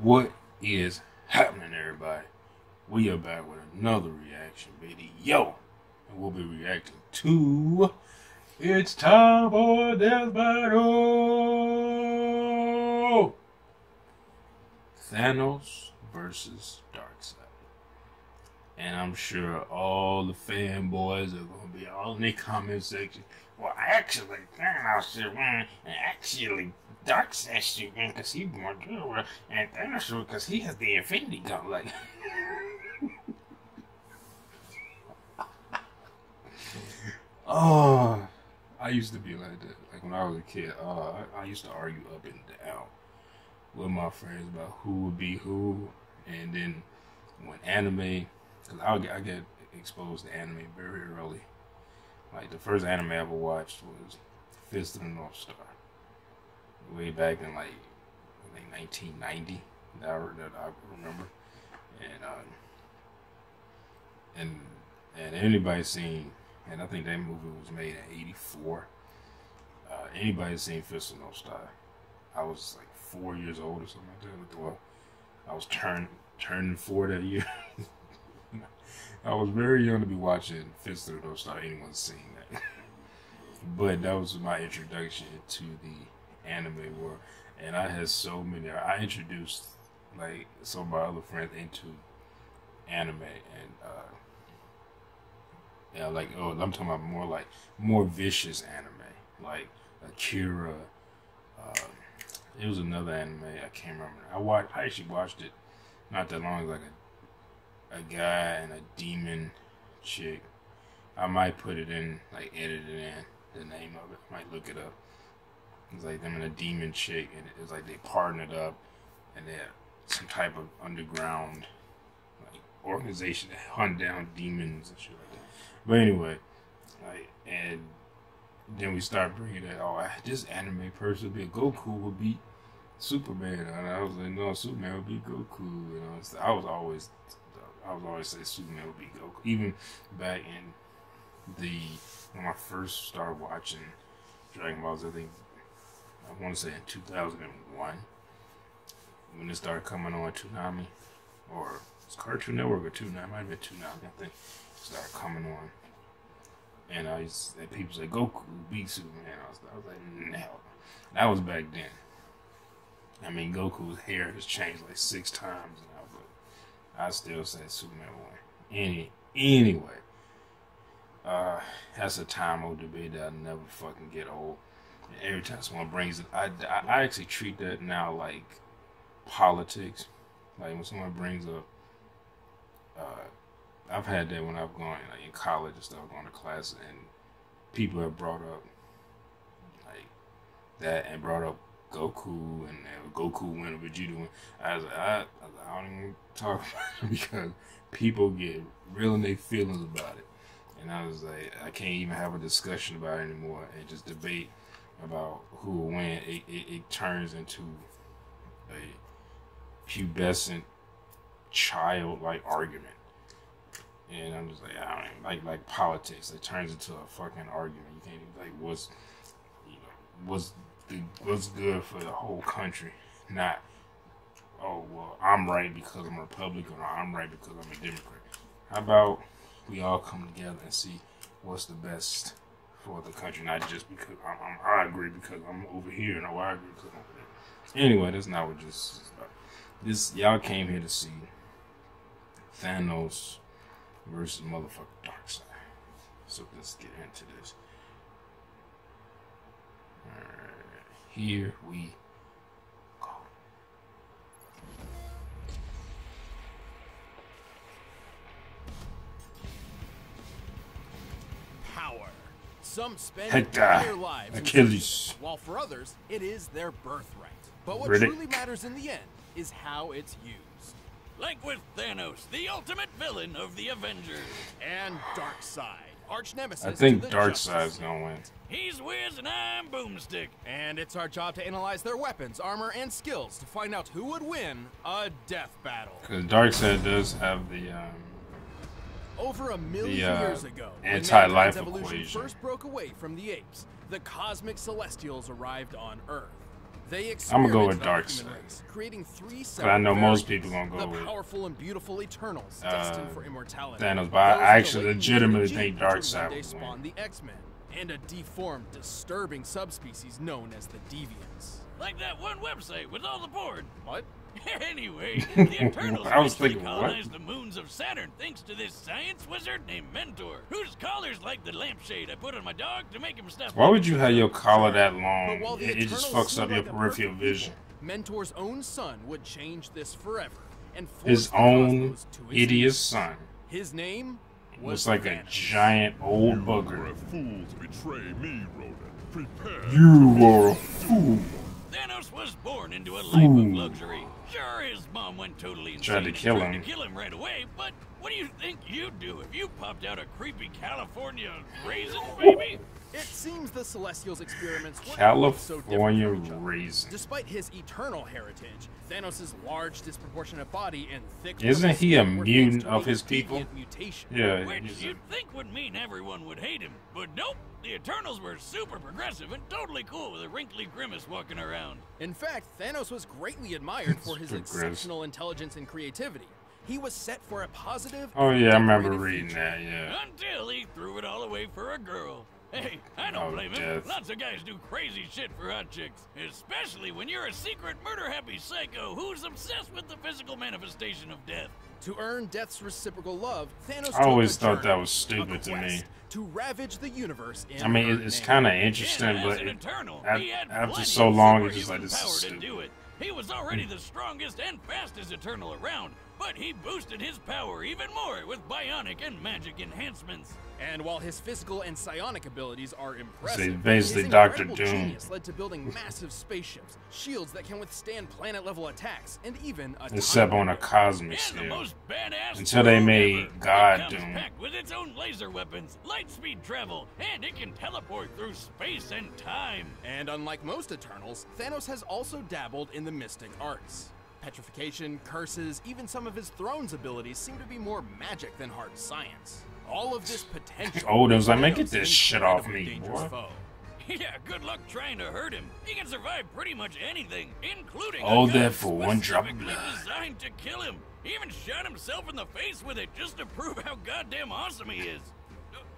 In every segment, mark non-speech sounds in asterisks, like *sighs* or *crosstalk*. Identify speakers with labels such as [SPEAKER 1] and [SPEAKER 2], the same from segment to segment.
[SPEAKER 1] What is happening, everybody? We are back with another reaction video. And we'll be reacting to It's Time for Death Battle! Thanos versus Darkseid. And I'm sure all the fanboys are going to be all in the comment section. Well, actually, Thanos should win. And actually, Darkseid should win because he's more durable. And Thanos because he has the Infinity Gauntlet. *laughs* oh, I used to be like that. Like when I was a kid, uh, I, I used to argue up and down with my friends about who would be who. And then when anime because I I get exposed to anime very early. Like the first anime I ever watched was Fist of the North Star, way back in like I think 1990 that I, that I remember, and uh, and and anybody seen, and I think that movie was made in '84. Uh, anybody seen Fist of North Star? I was like four years old or something like that. Well, I was turn turning four that year. *laughs* I was very young to be watching Fist of North Star. Anyone seeing that? *laughs* but that was my introduction to the anime world, and I had so many. I introduced like some of my other friends into anime, and uh, yeah, like oh, I'm talking about more like more vicious anime, like Akira. Uh, it was another anime I can't remember. I watched. I actually watched it not that long, like a a guy and a demon chick. I might put it in, like edit it in the name of it. Might look it up. It's like them and a demon chick, and it's like they partnered up, and they're some type of underground like organization that hunt down demons and shit like that. But anyway, like and then we start bringing that. Oh, this anime person would be Goku would beat Superman, and I was like, no, Superman would be Goku. You know, I was always I was always say Superman would be Goku. Even back in the when I first started watching Dragon Balls, I think I want to say in 2001 when it started coming on Toonami or it's Cartoon Network or Toonami. Might have been Toonami. I think it started coming on, and I used and people say Goku beat Superman. I was, I was like, no, that was back then. I mean, Goku's hair has changed like six times now, but I still say Superman won. Any anyway, uh, that's a time old debate that'll never fucking get old. And every time someone brings it, I, I, I actually treat that now like politics. Like when someone brings up, uh, I've had that when I've gone like in college and stuff, going to class, and people have brought up like that and brought up Goku and uh, Goku win or Vegeta win. I was like, I, I don't even talk about it *laughs* because people get real in their feelings about it. And I was like, I can't even have a discussion about it anymore and just debate about who will win. It, it, it turns into a pubescent, childlike argument. And I'm just like, I don't even, like like politics. It turns into a fucking argument. You can't even like what's you know what's the, what's good for the whole country, not oh well I'm right because I'm a Republican or I'm right because I'm a Democrat. How about we all come together and see what's the best for the country, not just because I'm, I'm, i agree because I'm over here and oh, I agree because I'm over there. Anyway, that's not what just this y'all came here to see Thanos versus motherfucker Darkseid. So let's get into this. Alright, here we
[SPEAKER 2] Some spend their lives
[SPEAKER 1] Achilles.
[SPEAKER 2] while for others, it is their birthright. But what Riddick. truly matters in the end is how it's used.
[SPEAKER 3] Like with Thanos, the ultimate villain of the Avengers.
[SPEAKER 2] And Darkseid, arch nemesis.
[SPEAKER 1] I think Darkseid's gonna win.
[SPEAKER 3] He's Wiz and I'm Boomstick.
[SPEAKER 2] And it's our job to analyze their weapons, armor, and skills to find out who would win a death battle.
[SPEAKER 1] Because Darkseid does have the um,
[SPEAKER 2] over a million
[SPEAKER 1] the, uh,
[SPEAKER 2] years ago,
[SPEAKER 1] anti-life
[SPEAKER 2] evolution
[SPEAKER 1] equation.
[SPEAKER 2] first broke away from the apes, the cosmic celestials arrived on Earth. They
[SPEAKER 1] I'ma go with
[SPEAKER 2] experimented on the
[SPEAKER 1] Darkseid.
[SPEAKER 2] human race, creating three
[SPEAKER 1] But I know most people gonna go
[SPEAKER 2] the
[SPEAKER 1] with
[SPEAKER 2] powerful and beautiful Eternals,
[SPEAKER 1] uh,
[SPEAKER 2] destined for immortality.
[SPEAKER 1] Thanos, but I actually legitimately
[SPEAKER 2] mutant
[SPEAKER 1] think
[SPEAKER 2] genes which would
[SPEAKER 1] Darkseid
[SPEAKER 2] one spawn the X-Men, and a deformed, disturbing subspecies known as the Deviants.
[SPEAKER 3] Like that one website with all the porn.
[SPEAKER 2] What? *laughs*
[SPEAKER 3] anyway, *laughs* the Eternals
[SPEAKER 1] I was
[SPEAKER 3] eventually
[SPEAKER 1] thinking, what?
[SPEAKER 3] colonized the moons of Saturn thanks to this science wizard named Mentor, whose collar's like the lampshade I put on my dog to make him step.
[SPEAKER 1] Why would you have your collar that long? It, it just fucks up your
[SPEAKER 2] like a
[SPEAKER 1] peripheral vision.
[SPEAKER 2] people, Mentor's own son would change this forever and
[SPEAKER 1] His own
[SPEAKER 2] cosmos to its
[SPEAKER 1] idiot son
[SPEAKER 2] His name was
[SPEAKER 1] was like a giant old
[SPEAKER 4] You were a fool to betray me, Ronan. Prepare.
[SPEAKER 1] You were a fool.
[SPEAKER 3] Thanos was born into a life of luxury. Sure, his mom went totally insane
[SPEAKER 1] Tried to kill him.
[SPEAKER 3] to kill him right away, but what do you think you'd do if you popped out a creepy California raisin baby?
[SPEAKER 2] It seems the Celestials' experiments weren't so different
[SPEAKER 1] California
[SPEAKER 2] from each other.
[SPEAKER 1] raisin.
[SPEAKER 2] Despite his eternal heritage, Thanos' large, disproportionate body and thick.
[SPEAKER 1] Isn't he a
[SPEAKER 2] skin
[SPEAKER 1] mutant of his people?
[SPEAKER 2] Mutation.
[SPEAKER 1] Yeah,
[SPEAKER 3] Which
[SPEAKER 1] a-
[SPEAKER 3] you'd think would mean everyone would hate him, but nope. The Eternals were super progressive and totally cool with a wrinkly grimace walking around.
[SPEAKER 2] In fact, Thanos was greatly admired for his
[SPEAKER 1] Progress.
[SPEAKER 2] exceptional intelligence and creativity. He was set for a positive.
[SPEAKER 1] Oh yeah, I remember reading
[SPEAKER 2] future.
[SPEAKER 1] that. Yeah.
[SPEAKER 3] Until he threw it all away for a girl. Hey, I don't
[SPEAKER 1] Oh,
[SPEAKER 3] blame him. Lots of guys do crazy shit for hot chicks, especially when you're a secret murder-happy psycho who's obsessed with the physical manifestation of death.
[SPEAKER 2] To earn Death's reciprocal love, Thanos
[SPEAKER 1] I always
[SPEAKER 2] took a
[SPEAKER 1] thought that was
[SPEAKER 2] a
[SPEAKER 1] stupid to me.
[SPEAKER 2] To ravage the universe in
[SPEAKER 1] I mean, it- it's kind of interesting,
[SPEAKER 3] as
[SPEAKER 1] but
[SPEAKER 3] an
[SPEAKER 1] it,
[SPEAKER 3] Eternal,
[SPEAKER 1] af- after so long, it's just like
[SPEAKER 3] superhuman
[SPEAKER 1] this is
[SPEAKER 3] to
[SPEAKER 1] stupid.
[SPEAKER 3] do it. He was already the strongest and fastest Eternal around, but he boosted his power even more with bionic and magic enhancements.
[SPEAKER 2] And while his physical and psionic abilities are impressive,
[SPEAKER 1] basically
[SPEAKER 2] his
[SPEAKER 1] Dr.
[SPEAKER 2] incredible
[SPEAKER 1] Doom.
[SPEAKER 2] genius led to building massive spaceships, shields that can withstand planet-level attacks, and even a
[SPEAKER 1] except
[SPEAKER 2] time
[SPEAKER 1] on a cosmic
[SPEAKER 3] And the
[SPEAKER 1] scale.
[SPEAKER 3] most badass
[SPEAKER 1] Until they made
[SPEAKER 3] ever.
[SPEAKER 1] God
[SPEAKER 3] it comes
[SPEAKER 1] Doom.
[SPEAKER 3] packed with its own laser weapons, light speed travel, and it can teleport through space and time.
[SPEAKER 2] And unlike most Eternals, Thanos has also dabbled in the mystic arts. Petrification, curses, even some of his throne's abilities seem to be more magic than hard science. All of this potential. *laughs*
[SPEAKER 1] oh, does man, make
[SPEAKER 2] it
[SPEAKER 1] this shit off me,
[SPEAKER 2] dangerous
[SPEAKER 1] boy.
[SPEAKER 2] foe. *laughs*
[SPEAKER 3] Yeah, good luck trying to hurt him. He can survive pretty much anything, including
[SPEAKER 1] All
[SPEAKER 3] a
[SPEAKER 1] that for one drop of blood.
[SPEAKER 3] designed to kill him. He even shot himself in the face with it just to prove how goddamn awesome he is.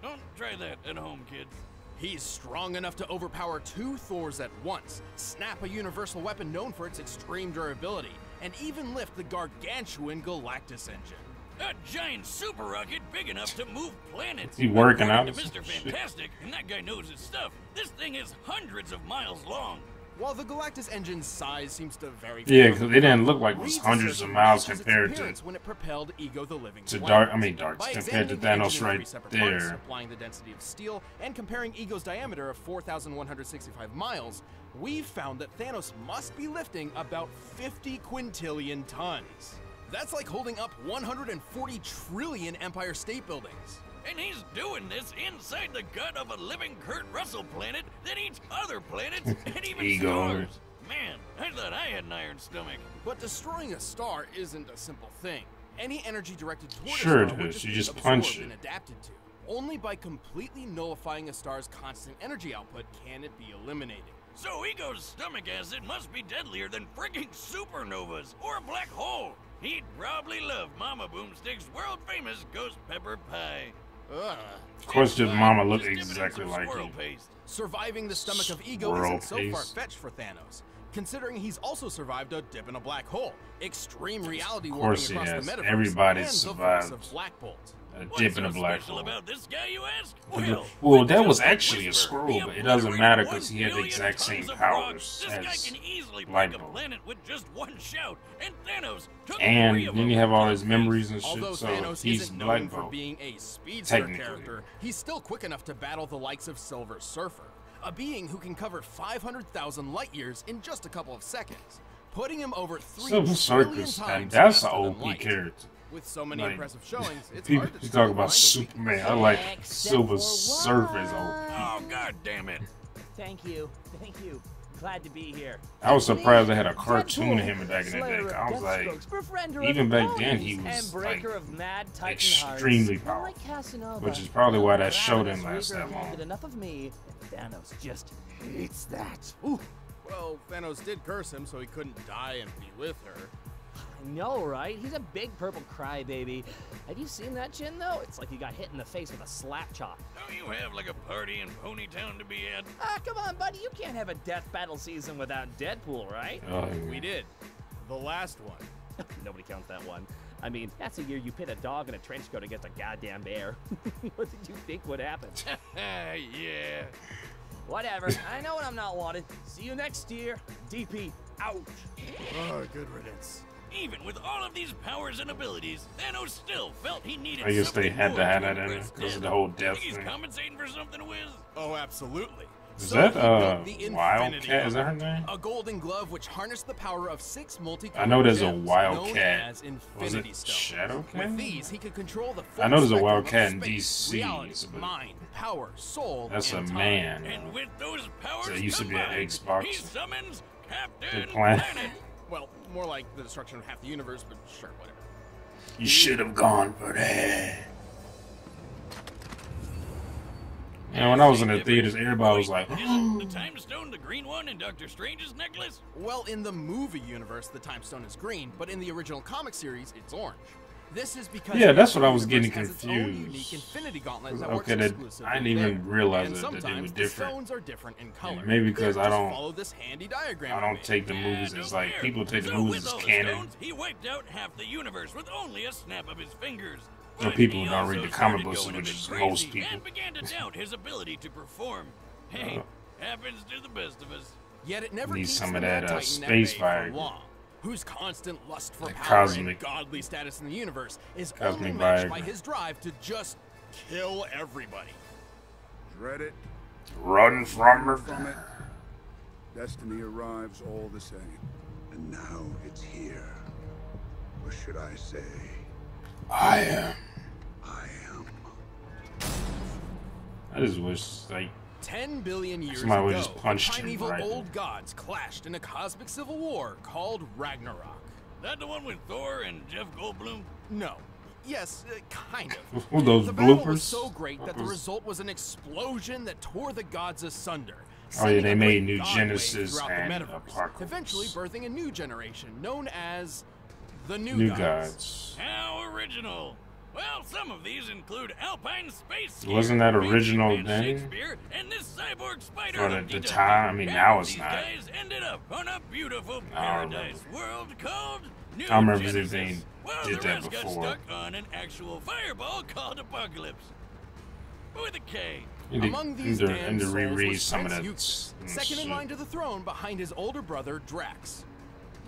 [SPEAKER 3] Don't try that at home, kids.
[SPEAKER 2] He's strong enough to overpower two Thors at once, snap a universal weapon known for its extreme durability, and even lift the gargantuan Galactus engine.
[SPEAKER 3] A giant super rocket big enough to move planets.
[SPEAKER 1] He working out
[SPEAKER 3] According to Mr. Fantastic, and that guy knows his stuff. This thing is hundreds of miles long.
[SPEAKER 2] While the Galactus engine's size seems to vary,
[SPEAKER 1] Yeah,
[SPEAKER 2] from
[SPEAKER 1] because it didn't look like it was hundreds of miles compared to
[SPEAKER 2] appearance when it propelled Ego the Living
[SPEAKER 1] to
[SPEAKER 2] Planet.
[SPEAKER 1] Dark. I mean, Dark compared to
[SPEAKER 2] examining the engine
[SPEAKER 1] Thanos
[SPEAKER 2] in three
[SPEAKER 1] right
[SPEAKER 2] separate parts, applying the density of steel, and comparing Ego's diameter of 4,165 miles, we've found that Thanos must be lifting about 50 quintillion tons. That's like holding up 140 trillion Empire State Buildings.
[SPEAKER 3] And he's doing this inside the gut of a living Kurt Russell planet that eats other planets *laughs* and even
[SPEAKER 1] Ego.
[SPEAKER 3] stars. Man, I thought I had an iron stomach.
[SPEAKER 2] But destroying a star isn't a simple thing. Any energy directed toward
[SPEAKER 1] Sure
[SPEAKER 2] a star would
[SPEAKER 1] is.
[SPEAKER 2] just
[SPEAKER 1] You just
[SPEAKER 2] absorbed
[SPEAKER 1] punch
[SPEAKER 2] and
[SPEAKER 1] it.
[SPEAKER 2] adapted to. Only by completely nullifying a star's constant energy output can it be eliminated.
[SPEAKER 3] So Ego's stomach acid must be deadlier than frigging supernovas or a black hole. He'd probably love Mama Boomstick's world famous ghost pepper pie.
[SPEAKER 2] Ugh.
[SPEAKER 1] Of course, his
[SPEAKER 3] Fine,
[SPEAKER 1] mama looked
[SPEAKER 3] just dip it in
[SPEAKER 1] exactly like him.
[SPEAKER 3] paste.
[SPEAKER 2] Surviving the stomach of Ego
[SPEAKER 1] Squirrel
[SPEAKER 2] isn't so far-fetched for Thanos, considering he's also survived a dip in a black hole, extreme reality
[SPEAKER 1] Of
[SPEAKER 2] warping
[SPEAKER 1] course he
[SPEAKER 2] across
[SPEAKER 1] has.
[SPEAKER 2] the metaverse,
[SPEAKER 1] Everybody
[SPEAKER 2] and the
[SPEAKER 1] survived.
[SPEAKER 2] voice of Black Bolt.
[SPEAKER 1] A dip in a black hole.
[SPEAKER 3] about this guy, you ask?
[SPEAKER 1] Well,
[SPEAKER 3] Well,
[SPEAKER 1] that was actually a scroll, but it doesn't matter because he had the exact same powers
[SPEAKER 3] rocks. This guy
[SPEAKER 1] as Light Bulb.
[SPEAKER 3] planet with just one shout, and Thanos took
[SPEAKER 1] And then you have all his memories and shit, so he's
[SPEAKER 2] isn't known
[SPEAKER 1] Black Bolt.
[SPEAKER 2] a speedster
[SPEAKER 1] Technically.
[SPEAKER 2] character, he's still quick enough to battle the likes of Silver Surfer, a being who can cover 500,000 light years in just a couple of seconds, putting him over three
[SPEAKER 1] Silver Circus,
[SPEAKER 2] times
[SPEAKER 1] and that's an OP character.
[SPEAKER 2] With so many
[SPEAKER 1] Like,
[SPEAKER 2] impressive *laughs* showings, it's
[SPEAKER 1] People,
[SPEAKER 2] hard to
[SPEAKER 1] you talk about
[SPEAKER 2] find a
[SPEAKER 1] Superman. I like
[SPEAKER 5] Except
[SPEAKER 1] Silver
[SPEAKER 5] for
[SPEAKER 1] Surface. OP.
[SPEAKER 3] Oh god damn it!
[SPEAKER 5] Thank you. Thank you. Glad to be here.
[SPEAKER 1] I was surprised they had a cartoon of him back in the day. I was like, even back then, he was, like,
[SPEAKER 5] of mad
[SPEAKER 1] extremely powerful,
[SPEAKER 5] Unlike
[SPEAKER 1] which is probably why that
[SPEAKER 5] Ravenous
[SPEAKER 1] show didn't last
[SPEAKER 5] Reaper
[SPEAKER 1] that long.
[SPEAKER 5] enough of me. Thanos just hates that. Ooh,
[SPEAKER 2] Well, Thanos did curse him so he couldn't die and be with her.
[SPEAKER 5] I know, right? He's a big purple crybaby. Have you seen that chin, though? It's like he got hit in the face with a slap chop.
[SPEAKER 3] Don't you have like a party in Ponytown to be at?
[SPEAKER 5] Ah, come on, buddy. You can't have a death battle season without Deadpool, right?
[SPEAKER 1] Oh,
[SPEAKER 2] We did. The last one. *laughs*
[SPEAKER 5] Nobody counts that one. I mean, that's a year you pit a dog in a trench coat against a goddamn bear. *laughs* what did you think would happen? *laughs*
[SPEAKER 3] yeah.
[SPEAKER 5] Whatever. I know when I'm not wanted. See you next year. DP out.
[SPEAKER 2] Oh, good riddance.
[SPEAKER 3] Even with all of these powers and abilities, Thanos still felt he needed
[SPEAKER 1] I guess they had to have that in
[SPEAKER 3] impress
[SPEAKER 1] it 'cause of the whole death
[SPEAKER 3] Think he's
[SPEAKER 1] thing.
[SPEAKER 3] compensating for something, Wiz?
[SPEAKER 2] Oh, absolutely.
[SPEAKER 1] Is
[SPEAKER 2] So
[SPEAKER 1] that
[SPEAKER 2] he
[SPEAKER 1] uh
[SPEAKER 2] the
[SPEAKER 1] Wildcat? Is that her name?
[SPEAKER 2] A golden glove which harnessed the power of six multi
[SPEAKER 1] I know there's a Wildcat.
[SPEAKER 2] known as
[SPEAKER 1] Was
[SPEAKER 2] Infinity
[SPEAKER 1] it
[SPEAKER 2] Stones.
[SPEAKER 1] Shadowcat?
[SPEAKER 2] With these, he could control the full
[SPEAKER 1] I know there's a
[SPEAKER 2] of
[SPEAKER 1] Wildcat in
[SPEAKER 2] space,
[SPEAKER 1] DC,
[SPEAKER 2] reality,
[SPEAKER 1] but-
[SPEAKER 2] mind, power, soul,
[SPEAKER 1] That's a
[SPEAKER 2] and time.
[SPEAKER 1] man.
[SPEAKER 3] And with those powers
[SPEAKER 1] So it used to be an
[SPEAKER 3] combined,
[SPEAKER 1] Xbox.
[SPEAKER 3] he summons Captain
[SPEAKER 1] Big Planet.
[SPEAKER 3] Planet.
[SPEAKER 2] Well, more like the destruction of half the universe, but sure, whatever.
[SPEAKER 1] You should have gone for that. And when I was in the theaters, everybody was like,
[SPEAKER 3] Isn't the time stone the green one in Doctor Strange's necklace?
[SPEAKER 2] Well, in the movie universe, the time stone is green, but in the original comic series, it's orange. This is because
[SPEAKER 1] Yeah, that's what I was getting
[SPEAKER 2] universe has its own
[SPEAKER 1] confused.
[SPEAKER 2] Infinity Gauntlet that
[SPEAKER 1] Okay, that- I didn't even
[SPEAKER 2] there.
[SPEAKER 1] realize that- that they
[SPEAKER 2] sometimes
[SPEAKER 1] were
[SPEAKER 2] the
[SPEAKER 1] different.
[SPEAKER 2] stones are different in color.
[SPEAKER 1] maybe because I don't-
[SPEAKER 2] follow this handy diagram.
[SPEAKER 1] I
[SPEAKER 2] I
[SPEAKER 1] don't take the movies as like people take the
[SPEAKER 3] so
[SPEAKER 1] movies as canon.
[SPEAKER 3] stones, he wiped out half the universe with only a snap of his fingers.
[SPEAKER 1] And people
[SPEAKER 3] he
[SPEAKER 1] don't read the comic books, which is most people.
[SPEAKER 3] And began to doubt his ability to perform. Hey,
[SPEAKER 1] Uh,
[SPEAKER 3] happens to the best of us.
[SPEAKER 2] Yet it never
[SPEAKER 1] Need some of that, uh, space fire.
[SPEAKER 2] long. Whose constant lust for power
[SPEAKER 1] cosmic-
[SPEAKER 2] and godly status in the universe is only matched by his drive to just kill everybody.
[SPEAKER 4] Dread it,
[SPEAKER 1] Run from her.
[SPEAKER 4] from it. Destiny arrives all the same. And now it's here. Or should I say,
[SPEAKER 1] I am.
[SPEAKER 4] I am.
[SPEAKER 1] I just wish like
[SPEAKER 2] Ten billion years
[SPEAKER 1] Somebody
[SPEAKER 2] ago,
[SPEAKER 1] would've just punched
[SPEAKER 2] the primeval
[SPEAKER 1] right
[SPEAKER 2] old gods clashed in a cosmic civil war called Ragnarok.
[SPEAKER 3] That the one with Thor and Jeff Goldblum?
[SPEAKER 2] No. Yes, uh, kind of. *laughs*
[SPEAKER 1] Who those
[SPEAKER 2] the battle
[SPEAKER 1] bloopers?
[SPEAKER 2] was so great that the result was an explosion that tore the gods asunder.
[SPEAKER 1] Oh, yeah, they made New Genesis and
[SPEAKER 2] the
[SPEAKER 1] Apokolips.
[SPEAKER 2] eventually birthing a new generation known as the New,
[SPEAKER 1] New
[SPEAKER 2] Gods.
[SPEAKER 1] Gods.
[SPEAKER 3] How original! Well, some of these include Alpine Space.
[SPEAKER 1] Wasn't that original
[SPEAKER 3] Ancient Man
[SPEAKER 1] then?
[SPEAKER 3] Shakespeare, and this cyborg spider.
[SPEAKER 1] For the- the time? I mean, now it's not.
[SPEAKER 3] guys ended up on a beautiful paradise world called New
[SPEAKER 1] I remember
[SPEAKER 3] Genesis.
[SPEAKER 1] they
[SPEAKER 3] well,
[SPEAKER 1] did
[SPEAKER 3] the
[SPEAKER 1] that
[SPEAKER 3] rest
[SPEAKER 1] before.
[SPEAKER 3] got stuck on an actual fireball called Apokolips. With a K.
[SPEAKER 1] Need to,
[SPEAKER 2] Among these
[SPEAKER 1] need to,
[SPEAKER 2] damned
[SPEAKER 1] need to
[SPEAKER 2] souls
[SPEAKER 1] reread some of
[SPEAKER 2] Prince
[SPEAKER 1] that. Mm,
[SPEAKER 2] second in line to the throne behind his older brother Drax.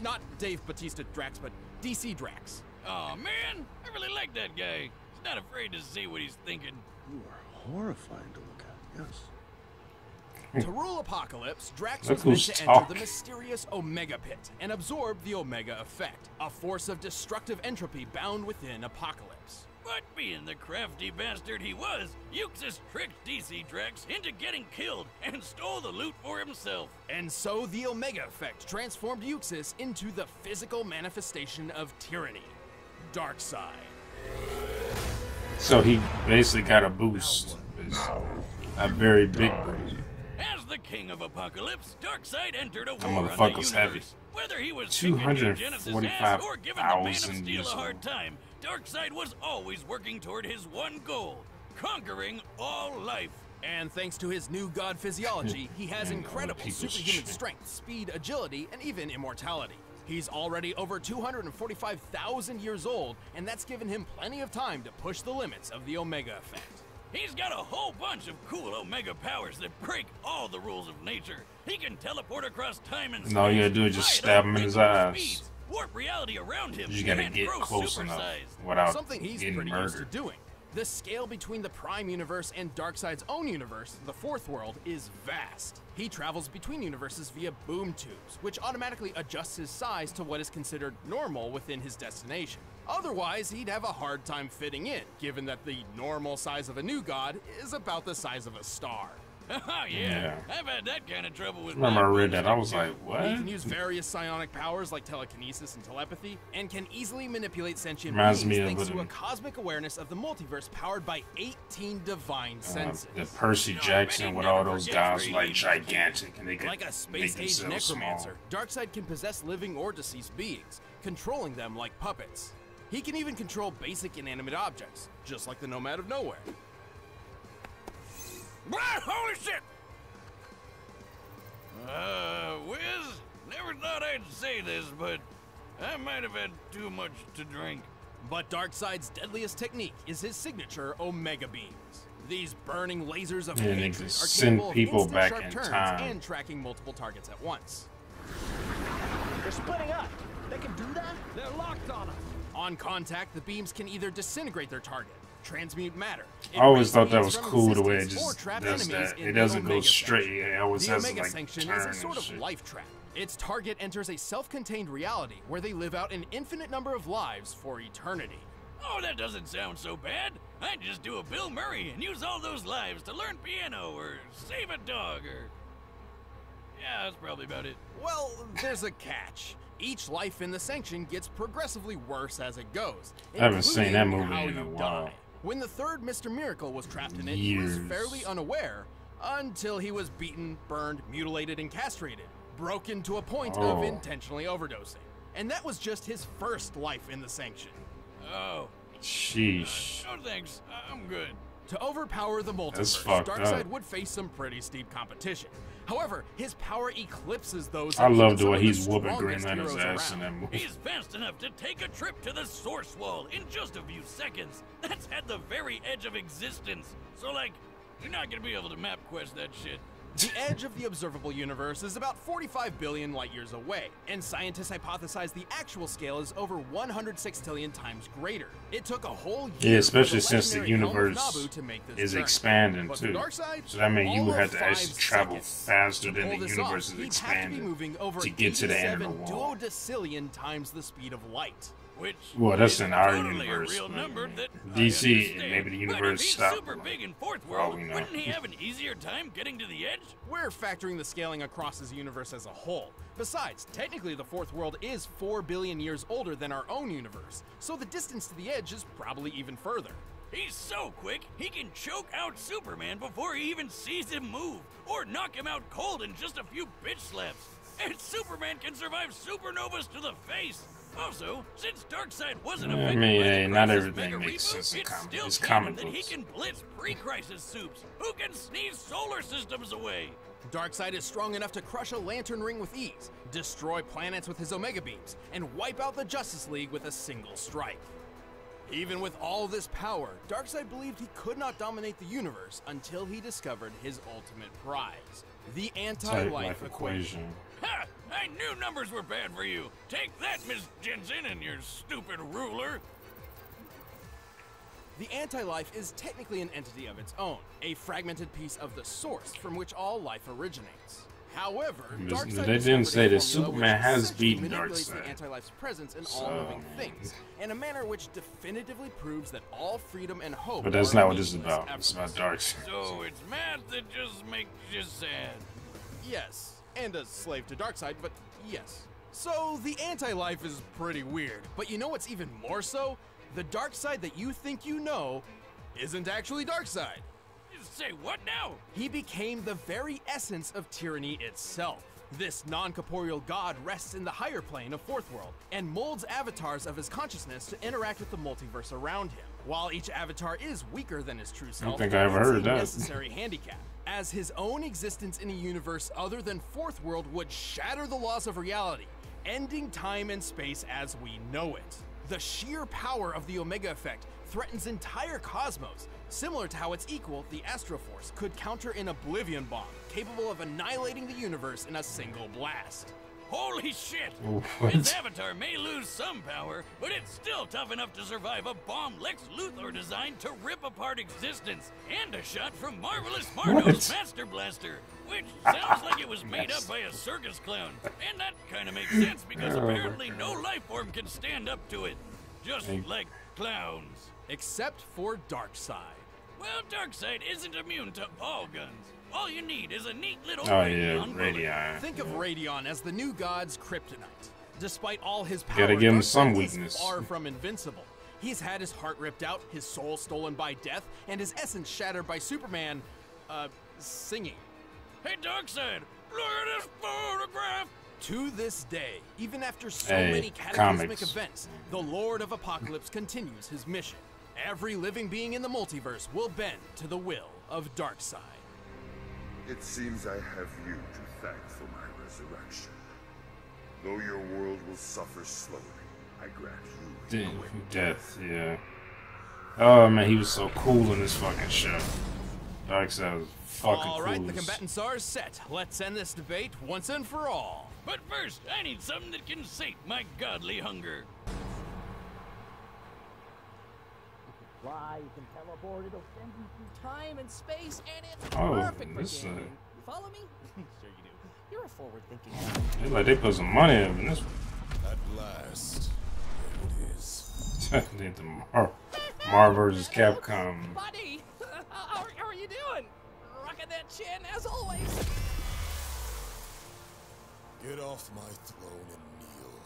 [SPEAKER 2] Not Dave Batista Drax, but DC Drax.
[SPEAKER 3] Oh man, I really like that guy. He's not afraid to say what he's thinking.
[SPEAKER 4] You are horrifying to look at, yes. *laughs*
[SPEAKER 2] To rule Apokolips, Drax was meant
[SPEAKER 1] who's
[SPEAKER 2] to enter the mysterious Omega Pit and absorb the Omega Effect, a force of destructive entropy bound within Apokolips.
[SPEAKER 3] But being the crafty bastard he was, Uxas tricked DC Drax into getting killed and stole the loot for himself.
[SPEAKER 2] And so the Omega Effect transformed Uxas into the physical manifestation of tyranny, Darkseid.
[SPEAKER 1] So he basically got a boost. A very big boost.
[SPEAKER 3] As the king of Apokolips, Darkseid entered a war on the
[SPEAKER 1] motherfucker's
[SPEAKER 3] universe.
[SPEAKER 1] heavy.
[SPEAKER 3] Whether he was kicking Genesis ass or giving the Man of
[SPEAKER 1] 245,000
[SPEAKER 3] Steel
[SPEAKER 1] years
[SPEAKER 3] a hard time, Darkseid was always working toward his one goal: conquering all life.
[SPEAKER 2] And thanks to his new god physiology, he has *laughs* incredible superhuman strength, speed, agility, and even immortality. He's already over 245,000 years old, and that's given him plenty of time to push the limits of the Omega Effect.
[SPEAKER 3] He's got a whole bunch of cool Omega powers that break all the rules of nature. He can teleport across time and
[SPEAKER 1] And all you gotta do is just stab him in his eyes.
[SPEAKER 3] speeds, warp reality around him.
[SPEAKER 1] You gotta get close enough
[SPEAKER 3] supersized.
[SPEAKER 1] without
[SPEAKER 2] Something he's
[SPEAKER 1] getting
[SPEAKER 2] pretty used to doing. The scale between the Prime Universe and Darkseid's own universe, the Fourth World, is vast. He travels between universes via boom tubes, which automatically adjusts his size to what is considered normal within his destination. Otherwise, he'd have a hard time fitting in, given that the normal size of a new god is about the size of a star.
[SPEAKER 3] Oh, yeah.
[SPEAKER 1] Yeah.
[SPEAKER 3] I've had that kind of trouble with
[SPEAKER 1] Remember I read that, I was like, what?
[SPEAKER 2] He can use various psionic powers like telekinesis and telepathy, and can easily manipulate sentient
[SPEAKER 1] Reminds
[SPEAKER 2] beings
[SPEAKER 1] me
[SPEAKER 2] thanks to a cosmic awareness of the multiverse powered by 18 divine
[SPEAKER 1] Uh,
[SPEAKER 2] senses.
[SPEAKER 1] the Percy
[SPEAKER 3] You know,
[SPEAKER 1] Jackson with all those guys like gigantic and they
[SPEAKER 2] Like a
[SPEAKER 1] make
[SPEAKER 2] space age necromancer,
[SPEAKER 1] small.
[SPEAKER 2] Darkseid can possess living or deceased beings, controlling them like puppets. He can even control basic inanimate objects, just like the Nomad of Nowhere.
[SPEAKER 3] Ah, holy shit! Uh, Wiz, never thought I'd say this, but I might have had too much to drink.
[SPEAKER 2] But Darkseid's deadliest technique is his signature Omega Beams. These burning lasers of
[SPEAKER 1] Yeah,
[SPEAKER 2] hatred are
[SPEAKER 1] send
[SPEAKER 2] capable of
[SPEAKER 1] people
[SPEAKER 2] instant
[SPEAKER 1] back
[SPEAKER 2] sharp
[SPEAKER 1] in
[SPEAKER 2] turns
[SPEAKER 1] time.
[SPEAKER 2] and tracking multiple targets at once.
[SPEAKER 5] They're splitting up. They can do that? They're locked on us.
[SPEAKER 2] On contact, the beams can either disintegrate their target, transmute matter.
[SPEAKER 1] I always thought that was cool the way it just
[SPEAKER 2] trap
[SPEAKER 1] does
[SPEAKER 2] enemies
[SPEAKER 1] that. It doesn't go straight.
[SPEAKER 2] Section.
[SPEAKER 1] It always
[SPEAKER 2] The
[SPEAKER 1] has
[SPEAKER 2] Omega
[SPEAKER 1] like
[SPEAKER 2] Sanction
[SPEAKER 1] turn
[SPEAKER 2] is a sort of
[SPEAKER 1] shit.
[SPEAKER 2] life trap. Its target enters a self-contained reality where they live out an infinite number of lives for eternity.
[SPEAKER 3] Oh, that doesn't sound so bad. I'd just do a Bill Murray and use all those lives to learn piano or save a dog or. Yeah, that's probably about it.
[SPEAKER 2] Well, there's a catch. Each life in the sanction gets progressively worse as it goes.
[SPEAKER 1] I haven't seen that
[SPEAKER 2] including
[SPEAKER 1] movie
[SPEAKER 2] how
[SPEAKER 1] in a
[SPEAKER 2] you
[SPEAKER 1] while.
[SPEAKER 2] die. When the third Mr. Miracle was trapped in it, he was fairly unaware until he was beaten, burned, mutilated, and castrated, broken to a point of
[SPEAKER 1] Oh.
[SPEAKER 2] intentionally overdosing. And that was just his first life in the sanction.
[SPEAKER 3] Oh,
[SPEAKER 1] Sheesh.
[SPEAKER 3] no thanks. I- I'm good.
[SPEAKER 2] To overpower the multiverse,
[SPEAKER 1] fucked
[SPEAKER 2] Darkseid
[SPEAKER 1] up.
[SPEAKER 2] would face some pretty steep competition. However, his power eclipses those.
[SPEAKER 1] I love the way he's whooping Green
[SPEAKER 2] strongest
[SPEAKER 1] Lantern's
[SPEAKER 2] heroes
[SPEAKER 1] ass in that movie.
[SPEAKER 3] He's fast enough to take a trip to the Source Wall in just a few seconds. *laughs* That's at the very edge of existence. So, like, you're not gonna be able to MapQuest that shit.
[SPEAKER 2] The edge of the observable universe is about 45 billion light years away, and scientists hypothesize the actual scale is over 100 sextillion times greater. It took a whole year
[SPEAKER 1] Yeah, especially
[SPEAKER 2] the
[SPEAKER 1] since the
[SPEAKER 2] legendary Helm of
[SPEAKER 1] universe
[SPEAKER 2] to make this
[SPEAKER 1] is expanding
[SPEAKER 2] But
[SPEAKER 1] too.
[SPEAKER 2] Darkseid,
[SPEAKER 1] So that means you have to actually travel faster than the universe
[SPEAKER 2] off,
[SPEAKER 1] is expanding
[SPEAKER 2] to be moving over
[SPEAKER 1] to get to the end of the wall.
[SPEAKER 2] duodecillion times the speed of light.
[SPEAKER 3] Which
[SPEAKER 1] Well, that's in our
[SPEAKER 3] totally
[SPEAKER 1] universe,
[SPEAKER 3] real number that
[SPEAKER 1] DC,
[SPEAKER 3] I
[SPEAKER 1] maybe the
[SPEAKER 3] But
[SPEAKER 1] universe
[SPEAKER 3] if he's
[SPEAKER 1] stopped,
[SPEAKER 3] super big in Fourth World,
[SPEAKER 1] we know.
[SPEAKER 3] wouldn't he have an easier time getting to the edge?
[SPEAKER 2] We're factoring the scaling across his universe as a whole. Besides, technically the fourth world is 4 billion years older than our own universe, so the distance to the edge is probably even further.
[SPEAKER 3] He's so quick, he can choke out Superman before he even sees him move, or knock him out cold in just a few bitch slaps. And Superman can survive supernovas to the face. Also, since Darkseid wasn't
[SPEAKER 1] Yeah, I mean, hey, not everything makes
[SPEAKER 3] reboot,
[SPEAKER 1] sense in
[SPEAKER 3] it's
[SPEAKER 1] comic-
[SPEAKER 3] still
[SPEAKER 1] it's
[SPEAKER 3] canon
[SPEAKER 1] comic
[SPEAKER 3] that he can blitz pre-crisis soups, who can sneeze solar systems away.
[SPEAKER 2] Darkseid is strong enough to crush a lantern ring with ease, destroy planets with his Omega Beams, and wipe out the Justice League with a single strike. Even with all this power, Darkseid believed he could not dominate the universe until he discovered his ultimate prize the anti-life
[SPEAKER 1] life
[SPEAKER 2] equation.
[SPEAKER 1] equation.
[SPEAKER 3] Ha! I knew numbers were bad for you. Take that, Miss Jensen, and your stupid ruler.
[SPEAKER 2] The anti-life is technically an entity of its own, a fragmented piece of the source from which all life originates. However,
[SPEAKER 1] They didn't say
[SPEAKER 2] a
[SPEAKER 1] that Superman has beaten
[SPEAKER 2] manipulates
[SPEAKER 1] Darkseid.
[SPEAKER 2] the anti-life's presence in all
[SPEAKER 1] So-
[SPEAKER 2] living things, in a manner which definitively proves that all freedom and hope.
[SPEAKER 1] But that's
[SPEAKER 2] are
[SPEAKER 1] not what this is
[SPEAKER 2] meaningless
[SPEAKER 1] about. It's about
[SPEAKER 2] efforts.
[SPEAKER 1] Darkseid.
[SPEAKER 3] So it's math that just makes you sad.
[SPEAKER 2] Yes, and a slave to Darkseid, but yes. So the anti-life is pretty weird, but you know what's even more so? The Darkseid that you think you know isn't actually Darkseid.
[SPEAKER 3] Say what now?
[SPEAKER 2] He became the very essence of tyranny itself. This non corporeal god rests in the higher plane of Fourth World and molds avatars of his consciousness to interact with the multiverse around him. While each avatar is weaker than his true self, I don't
[SPEAKER 1] think I ever heard that.
[SPEAKER 2] necessary handicap. As his own existence in a universe other than Fourth World would shatter the laws of reality, ending time and space as we know it. The sheer power of the Omega Effect threatens entire cosmos, similar to how its equal, the Astroforce, could counter an Oblivion bomb capable of annihilating the universe in a single blast.
[SPEAKER 3] Holy shit!
[SPEAKER 1] What?
[SPEAKER 3] His avatar may lose some power, but it's still tough enough to survive a bomb Lex Luthor designed to rip apart existence, and a shot from Marvelous Marco's Master Blaster, which sounds like it was made up by a circus clown. And that kind of makes sense because
[SPEAKER 1] Oh
[SPEAKER 3] apparently no life form can stand up to it. Just
[SPEAKER 1] Hey.
[SPEAKER 3] like clowns.
[SPEAKER 2] Except for Darkseid.
[SPEAKER 3] Well, Darkseid isn't immune to all guns. All you need is a neat little
[SPEAKER 6] Oh yeah,
[SPEAKER 3] Radion bullet.
[SPEAKER 6] Radion.
[SPEAKER 2] Think of Radion as the new god's kryptonite. Despite all his power,
[SPEAKER 6] Gotta give him some
[SPEAKER 2] is
[SPEAKER 6] weakness.
[SPEAKER 2] far from invincible. He's had his heart ripped out, his soul stolen by death, and his essence shattered by Superman, uh, singing.
[SPEAKER 3] Hey, Darkseid, look at this photograph.
[SPEAKER 2] To this day, even after so
[SPEAKER 6] Hey,
[SPEAKER 2] many cataclysmic
[SPEAKER 6] comics.
[SPEAKER 2] events, the Lord of Apokolips continues his mission. Every living being in the multiverse will bend to the will of Darkseid.
[SPEAKER 7] It seems I have you to thank for my resurrection. Though your world will suffer slowly, I grant you
[SPEAKER 6] De- death, yeah. Oh man, he was so cool in this fucking show. Darkseid was fucking
[SPEAKER 2] All
[SPEAKER 6] cool.
[SPEAKER 2] right, the combatants are set. Let's end this debate once and for all.
[SPEAKER 3] But first, I need something that can sate my godly hunger.
[SPEAKER 5] Fly, you can teleport, it'll send you through time and space, and it's
[SPEAKER 6] Oh,
[SPEAKER 5] perfect for
[SPEAKER 6] this, uh,
[SPEAKER 5] gaming. You follow me? *laughs* sure you do. You're a forward-thinking guy.
[SPEAKER 6] It's like they put some money in this. one.
[SPEAKER 8] At last, there it is. *laughs*
[SPEAKER 6] they did the Mar, Mar versus Capcom. *laughs*
[SPEAKER 5] Buddy, how, how are you doing? Rocking that chin as always.
[SPEAKER 8] Get off my throne and kneel.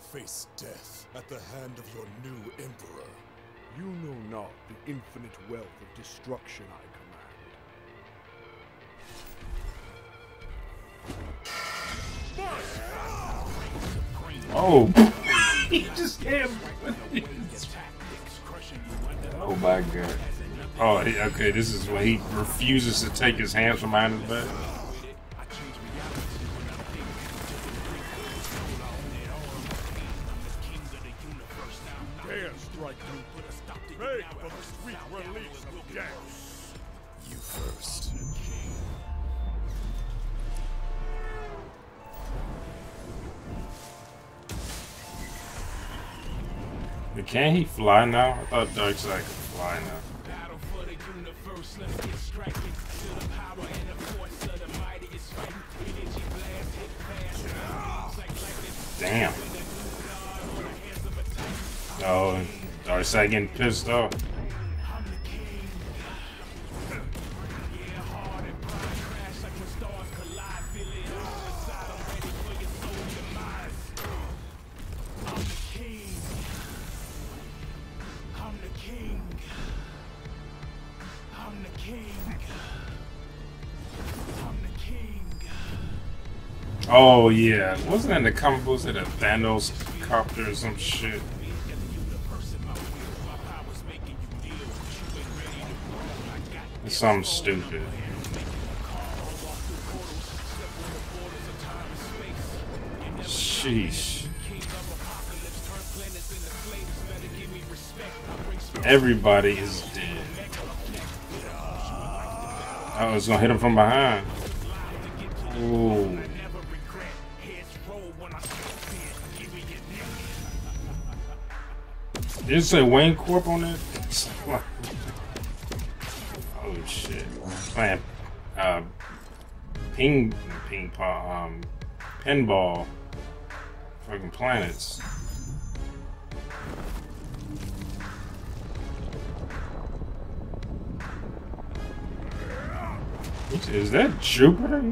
[SPEAKER 8] Face death at the hand of your new emperor.
[SPEAKER 4] You know not the infinite wealth of destruction I
[SPEAKER 6] Oh, he just can't. oh my god. Oh, okay. This is why he refuses to take his hands from behind his back. Can he fly now? I thought Darkseid could fly now. Damn. Oh, Darkseid getting pissed off. Oh yeah, wasn't in the comic books that a Thanos copter or some shit? It's something stupid. Sheesh. Everybody is dead. Oh, it's gonna hit him from behind. Ooh. Did it say Wayne Corp on it? oh shit. Man, uh, ping, ping pong, um, pinball, fucking planets. Is that Jupiter?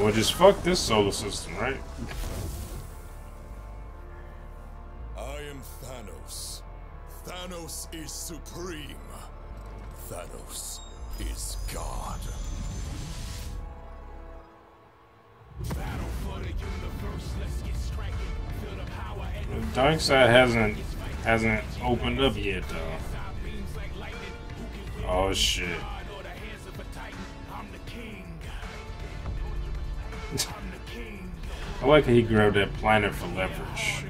[SPEAKER 6] Well, just fuck this solar system, right?
[SPEAKER 8] Thanos is supreme. Thanos is God.
[SPEAKER 1] Battle for the universe, let's get striking. Feel the power and the
[SPEAKER 6] Darkseid hasn't hasn't opened up yet though.
[SPEAKER 1] beams like lightning. Who can
[SPEAKER 6] Oh shit.
[SPEAKER 1] ride or the hands of a titan? I'm the king. I'm the king.
[SPEAKER 6] I like how he grabbed that planet for leverage.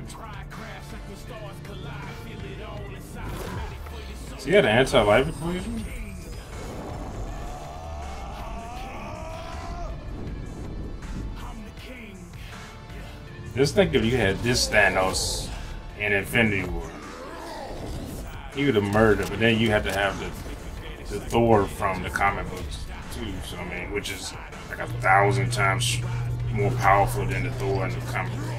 [SPEAKER 6] So he had anti-life equation? Just think if you had this Thanos in Infinity War. He would have murdered, but then you had to have the the Thor from the comic books too. So I mean, which is like a thousand times more powerful than the Thor in the comic books.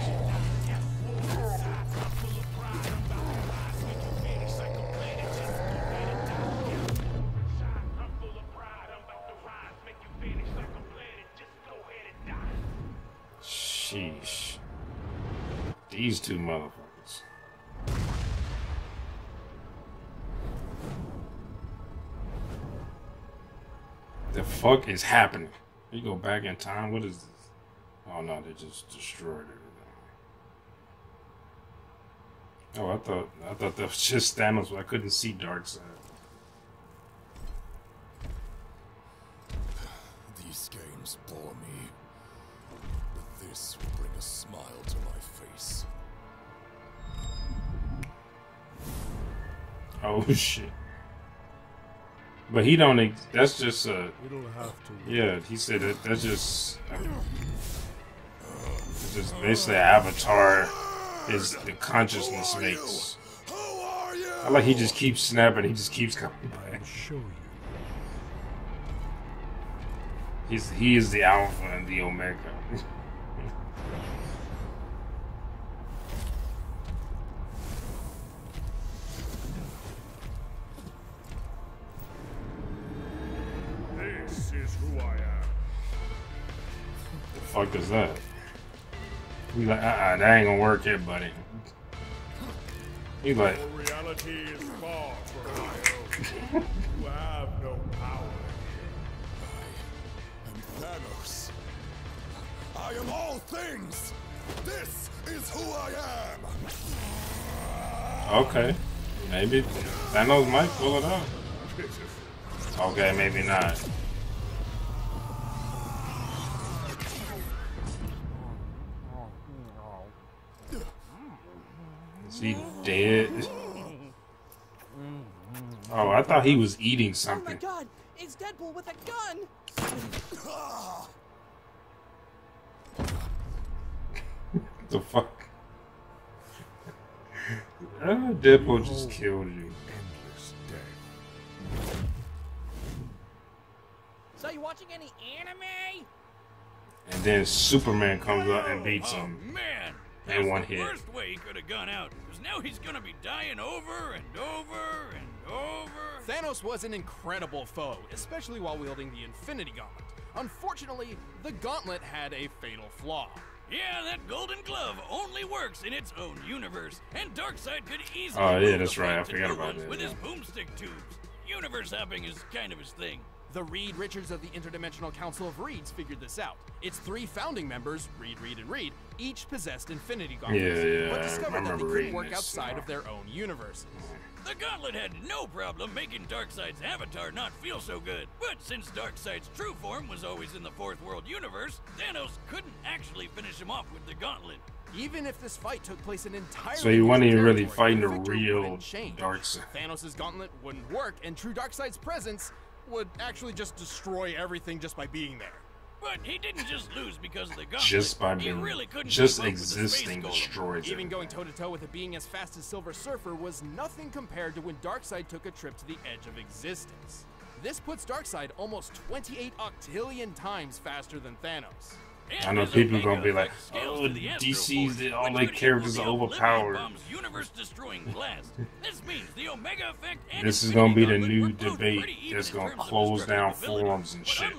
[SPEAKER 1] These two motherfuckers. The fuck is happening? You go back in time. What is this? Oh no, they just destroyed everything. Oh, I thought I thought that was just Thanos. But I couldn't see Darkseid.
[SPEAKER 8] These games bore me. But this will bring a smile to my face.
[SPEAKER 1] Oh *laughs* shit. But he don't. ex- That's just uh.
[SPEAKER 8] It'll have to
[SPEAKER 1] Yeah, he said that. That's just. It's just basically Avatar is the consciousness makes.
[SPEAKER 8] Who are you?
[SPEAKER 1] I like he just keeps snapping. He just keeps coming back. He's he is the alpha and the omega. *laughs* fuck is that? He like, uh, uh that ain't gonna work here, buddy. He like,
[SPEAKER 4] reality is far from *laughs* you have no power.
[SPEAKER 8] I'm Thanos. I am all things. This is who I am.
[SPEAKER 1] okay, maybe Thanos might pull it off. *laughs* Okay, maybe not. Is he dead? Oh, I thought he was eating something.
[SPEAKER 5] Oh my
[SPEAKER 1] something.
[SPEAKER 5] god, it's Deadpool with a gun!
[SPEAKER 1] What *laughs* the fuck? Ah, Deadpool just killed you.
[SPEAKER 4] Endless death.
[SPEAKER 5] So you watching any anime?
[SPEAKER 1] And then Superman comes up and beats
[SPEAKER 3] Oh
[SPEAKER 1] him.
[SPEAKER 3] man,
[SPEAKER 1] In
[SPEAKER 3] that's
[SPEAKER 1] one
[SPEAKER 3] the
[SPEAKER 1] hit.
[SPEAKER 3] worst way he could have gone out. Because now he's gonna be dying over and over and over.
[SPEAKER 2] Thanos was an incredible foe, especially while wielding the Infinity Gauntlet. Unfortunately, the gauntlet had a fatal flaw.
[SPEAKER 3] Yeah, that golden glove only works in its own universe, and Darkseid could easily.
[SPEAKER 1] Oh, yeah, that's right, I forgot about
[SPEAKER 3] ones
[SPEAKER 1] that,
[SPEAKER 3] With
[SPEAKER 1] yeah.
[SPEAKER 3] his boomstick tubes, universe hopping is kind of his thing.
[SPEAKER 2] The Reed Richards of the Interdimensional Council of Reeds figured this out. Its three founding members, Reed, Reed, and Reed, each possessed Infinity Gauntlets,
[SPEAKER 1] Yeah, yeah,
[SPEAKER 2] but discovered that they couldn't work outside
[SPEAKER 1] yeah.
[SPEAKER 2] of their own universes.
[SPEAKER 3] The Gauntlet had no problem making Darkseid's avatar not feel so good. But since Darkseid's true form was always in the Fourth World universe, Thanos couldn't actually finish him off with the Gauntlet.
[SPEAKER 2] Even if this fight took place in entirely
[SPEAKER 1] So he wasn't
[SPEAKER 2] different
[SPEAKER 1] even really
[SPEAKER 2] territory, a
[SPEAKER 1] real. Darkseid.
[SPEAKER 2] Thanos' gauntlet wouldn't work, and true Darkseid's presence would actually just destroy everything just by being there.
[SPEAKER 3] But he didn't just lose because of the Gauntlet.
[SPEAKER 1] Just by
[SPEAKER 3] he
[SPEAKER 1] being,
[SPEAKER 3] really couldn't
[SPEAKER 1] just
[SPEAKER 3] keep up with the Space
[SPEAKER 1] existing
[SPEAKER 3] Golem.
[SPEAKER 1] destroys
[SPEAKER 2] Even going toe to toe with a being as fast as Silver Surfer was nothing compared to when Darkseid took a trip to the edge of existence. This puts Darkseid almost 28 octillion times faster than Thanos.
[SPEAKER 1] I know people
[SPEAKER 3] Omega
[SPEAKER 1] gonna be like, "Oh, DC's all their characters are overpowered."
[SPEAKER 3] This
[SPEAKER 1] is gonna be the new debate that's gonna close down forums and shit.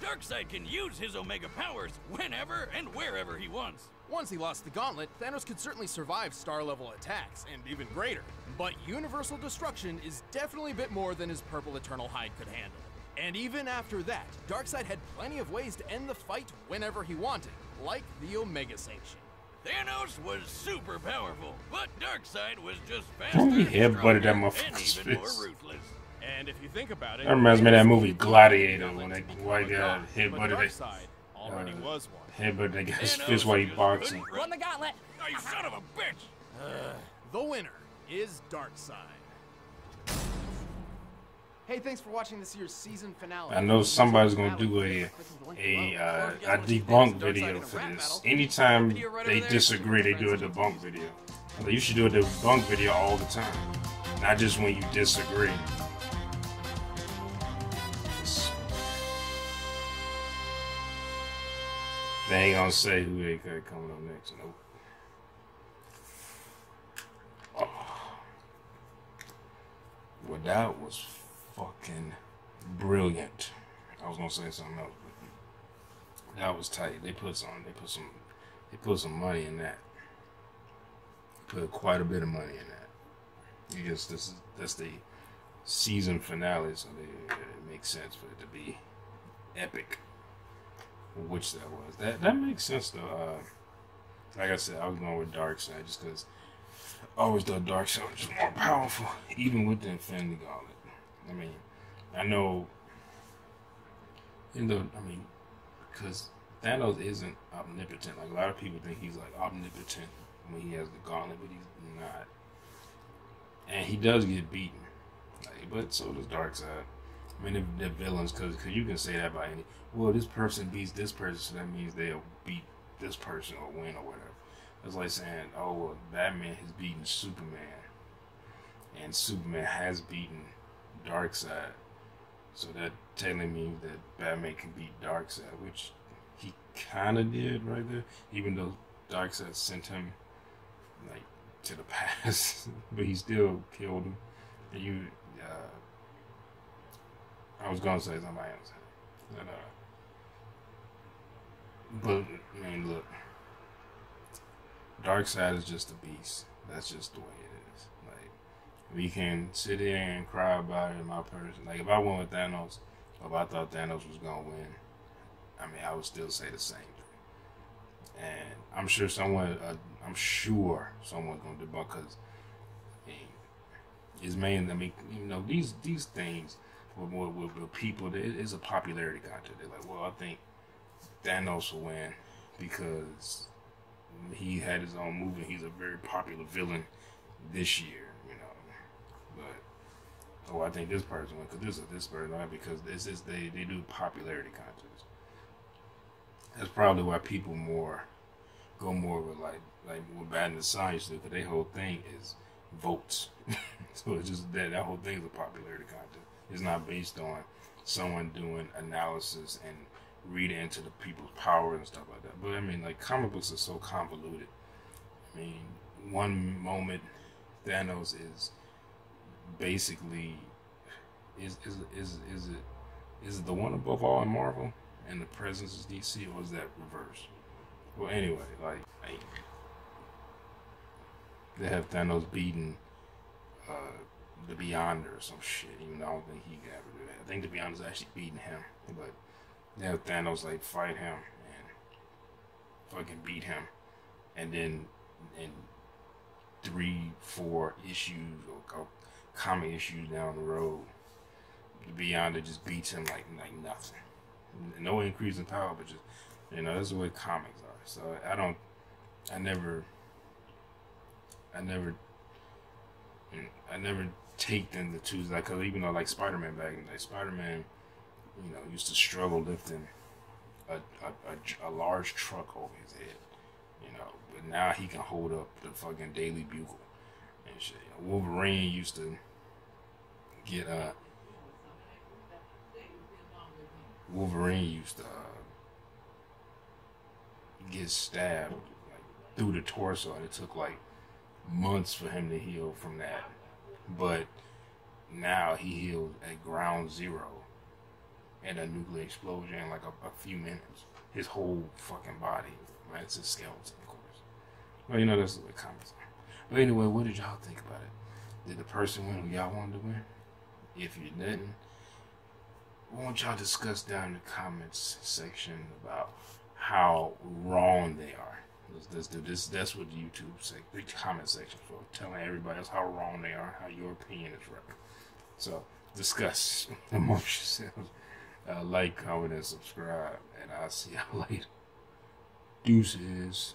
[SPEAKER 3] Darkseid can use his Omega powers whenever and wherever he wants.
[SPEAKER 2] Once he lost the gauntlet, Thanos could certainly survive star level attacks, and even greater. But universal destruction is definitely a bit more than his purple eternal hide could handle. And even after that, Darkseid had plenty of ways to end the fight whenever he wanted, like the Omega Sanction.
[SPEAKER 3] Thanos was super powerful, but Darkseid was just *laughs*
[SPEAKER 1] He
[SPEAKER 3] faster,
[SPEAKER 1] headbutted that
[SPEAKER 3] stronger, and
[SPEAKER 1] motherfucker's
[SPEAKER 3] even more
[SPEAKER 1] face.
[SPEAKER 3] ruthless.
[SPEAKER 2] And if you think about it,
[SPEAKER 1] That reminds me of that movie Gladiator, when
[SPEAKER 2] gauntlet
[SPEAKER 1] that
[SPEAKER 2] to
[SPEAKER 1] white
[SPEAKER 2] become a
[SPEAKER 1] guy headbutted
[SPEAKER 2] but
[SPEAKER 1] it.
[SPEAKER 2] Darkseid already
[SPEAKER 1] Uh,
[SPEAKER 2] was one.
[SPEAKER 1] Headbutt that guy's
[SPEAKER 3] Thanos
[SPEAKER 1] fist while he
[SPEAKER 3] just
[SPEAKER 1] boxing.
[SPEAKER 5] Run the gauntlet!
[SPEAKER 3] Oh, you son of a bitch! *sighs*
[SPEAKER 2] The winner is Darkseid. Hey, thanks for watching this year's season finale.
[SPEAKER 1] I know somebody's gonna do a a uh, a debunk video for this. Anytime they disagree, they do a debunk video. You should do a debunk video all the time, not just when you disagree. They ain't gonna say who they got coming up next. Nope. Oh. Well, that was fucking brilliant. I was gonna say something else, but that was tight. They put some, they put some, they put some money in that. put quite a bit of money in that. Guess this is that's the season finale, so they, it makes sense for it to be epic. Which that was. That that makes sense though. Uh, like I said, I was going with Darkseid just because I always thought Darkseid was more powerful, even with the Infinity Gauntlet. I mean, I know, in the, I mean, because Thanos isn't omnipotent. Like a lot of people think he's like omnipotent when he has the gauntlet, but he's not. And he does get beaten, like, but so does Darkseid. I mean, they're, villains because you can say that by any. Well, this person beats this person, so that means they'll beat this person or win or whatever. It's like saying, oh, well, Batman has beaten Superman, and Superman has beaten Darkseid. So that telling me that Batman can beat Darkseid, which he kind of did right there, even though Darkseid sent him like to the *laughs* past, but he still killed him. And you, uh, I was gonna say somebody else, but, uh, but I mean, look, Darkseid is just a beast. That's just the way it is. We can sit there and cry about it in my person. Like if I went with Thanos, if I thought Thanos was gonna win, I mean, I would still say the same thing. And I'm sure someone, uh, I'm sure someone's gonna debunk because I mean, it's main. I mean, you know, these these things with, with, with people, it is a popularity contest. They're like, well, I think Thanos will win because he had his own movie. He's a very popular villain this year. But oh, I think this person won because this is this person won because this is they they do popularity contests. That's probably why people more go more with like like with bad in science do because their whole thing is votes. *laughs* so it's just that that whole thing is a popularity contest. It's not based on someone doing analysis and reading into the people's power and stuff like that. But I mean, like comic books are so convoluted. I mean, one moment Thanos is basically is is is is it is it the one above all in Marvel and the presence is DC or is that reverse? Well, anyway, like they have Thanos beating uh, the Beyonder or some shit. Even though I don't think he got rid of that. I think the Beyonder's actually beating him, but they have Thanos like fight him and fucking beat him, and then in three, four issues or, comic issues down the road, the Beyonder just beats him like like nothing. No increase in power, but just you know that's the way comics are. So I don't, I never, I never, I never take them to choose like cause even though like Spider Man back in the day, Spider Man, you know, used to struggle lifting a, a, a, a large truck over his head, you know, but now he can hold up the fucking Daily Bugle and shit. You know, Wolverine used to get uh Wolverine used to uh, get stabbed like, through the torso, and it took like months for him to heal from that. But now he healed at ground zero in a nuclear explosion in like a, a, few minutes. His whole fucking body, right? It's a skeleton, of course. Well, you know, that's the comments. But anyway, what did y'all think about it? Did the person win who y'all wanted to win? If you didn't, won't y'all discuss down in the comments section about how wrong they are? Let's, do this. That's what YouTube sec- the comment section for telling everybody else how wrong they are, how your opinion is right. So discuss *laughs* amongst yourselves. Uh, like, comment, and subscribe, and I'll see y'all *laughs* later. Deuces.